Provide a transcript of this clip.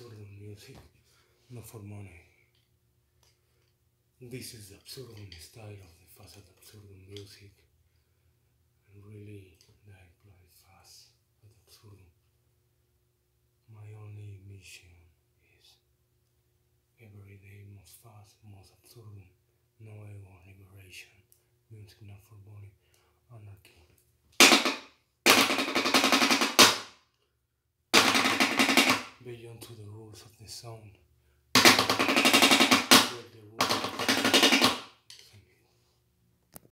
Fast at music, not for money. This is the Absurdum style of the Fast at Absurdum music. I really like playing fast at Absurdum. My only mission is every day most fast, most Absurdum, no ego liberation, music not for money, anarchy. Beyond to the rules of the sound.